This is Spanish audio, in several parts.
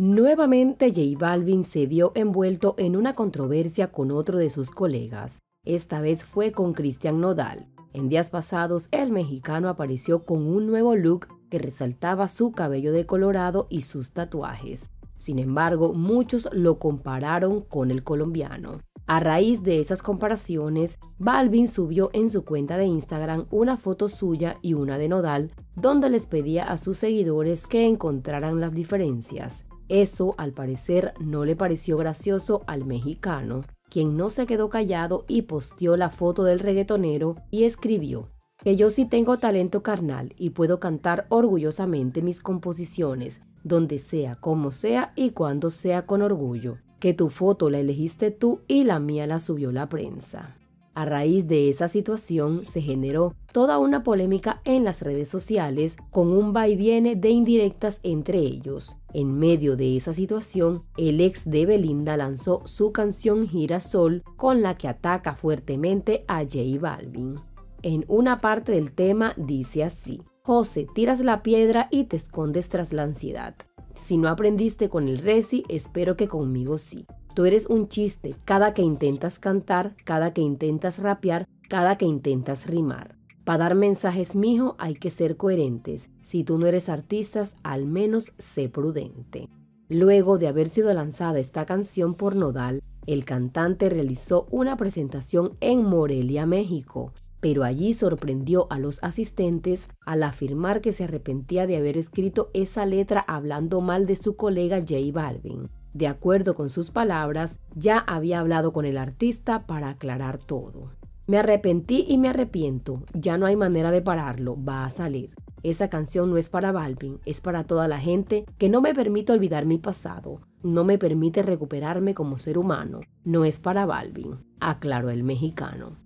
Nuevamente J Balvin se vio envuelto en una controversia con otro de sus colegas. Esta vez fue con Cristian Nodal. En días pasados, el mexicano apareció con un nuevo look que resaltaba su cabello decolorado y sus tatuajes. Sin embargo, muchos lo compararon con el colombiano. A raíz de esas comparaciones, Balvin subió en su cuenta de Instagram una foto suya y una de Nodal, donde les pedía a sus seguidores que encontraran las diferencias. Eso, al parecer, no le pareció gracioso al mexicano, quien no se quedó callado y posteó la foto del reggaetonero y escribió que yo sí tengo talento carnal y puedo cantar orgullosamente mis composiciones, donde sea, como sea y cuando sea con orgullo, que tu foto la elegiste tú y la mía la subió la prensa. A raíz de esa situación se generó toda una polémica en las redes sociales con un va y viene de indirectas entre ellos. En medio de esa situación, el ex de Belinda lanzó su canción Girasol con la que ataca fuertemente a J Balvin. En una parte del tema dice así, José, tiras la piedra y te escondes tras la ansiedad. Si no aprendiste con el Reci, espero que conmigo sí. Tú eres un chiste cada que intentas cantar, cada que intentas rapear, cada que intentas rimar. Para dar mensajes, mijo, hay que ser coherentes. Si tú no eres artista, al menos sé prudente. Luego de haber sido lanzada esta canción por Nodal, el cantante realizó una presentación en Morelia, México, pero allí sorprendió a los asistentes al afirmar que se arrepentía de haber escrito esa letra hablando mal de su colega J Balvin. De acuerdo con sus palabras, ya había hablado con el artista para aclarar todo. Me arrepentí y me arrepiento, ya no hay manera de pararlo, va a salir. Esa canción no es para Balvin, es para toda la gente que no me permite olvidar mi pasado, no me permite recuperarme como ser humano, no es para Balvin, aclaró el mexicano.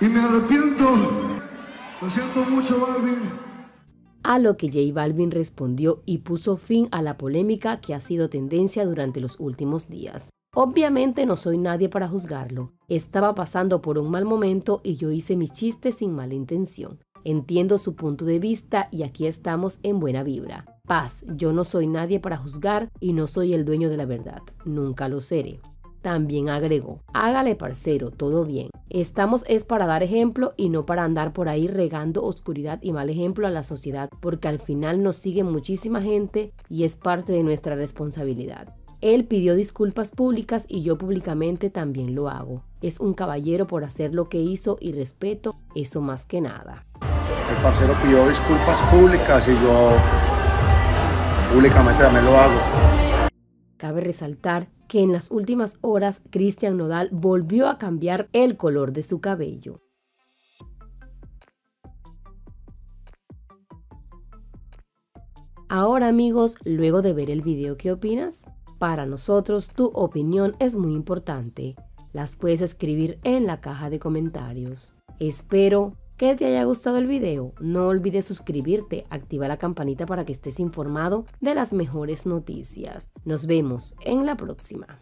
Y me arrepiento, lo siento mucho Balvin, a lo que J Balvin respondió y puso fin a la polémica que ha sido tendencia durante los últimos días. Obviamente no soy nadie para juzgarlo. Estaba pasando por un mal momento y yo hice mis chistes sin mala intención. Entiendo su punto de vista y aquí estamos en buena vibra. Paz, yo no soy nadie para juzgar y no soy el dueño de la verdad. Nunca lo seré. También agregó, hágale parcero, todo bien. Estamos es para dar ejemplo y no para andar por ahí regando oscuridad y mal ejemplo a la sociedad, porque al final nos sigue muchísima gente y es parte de nuestra responsabilidad. Él pidió disculpas públicas y yo públicamente también lo hago. Es un caballero por hacer lo que hizo y respeto eso más que nada. El parcero pidió disculpas públicas y yo públicamente también lo hago. Cabe resaltar que en las últimas horas Cristian Nodal volvió a cambiar el color de su cabello. Ahora amigos, luego de ver el video, ¿qué opinas? Para nosotros tu opinión es muy importante. Las puedes escribir en la caja de comentarios. Espero que te haya gustado el video. No olvides suscribirte, activa la campanita para que estés informado de las mejores noticias. Nos vemos en la próxima.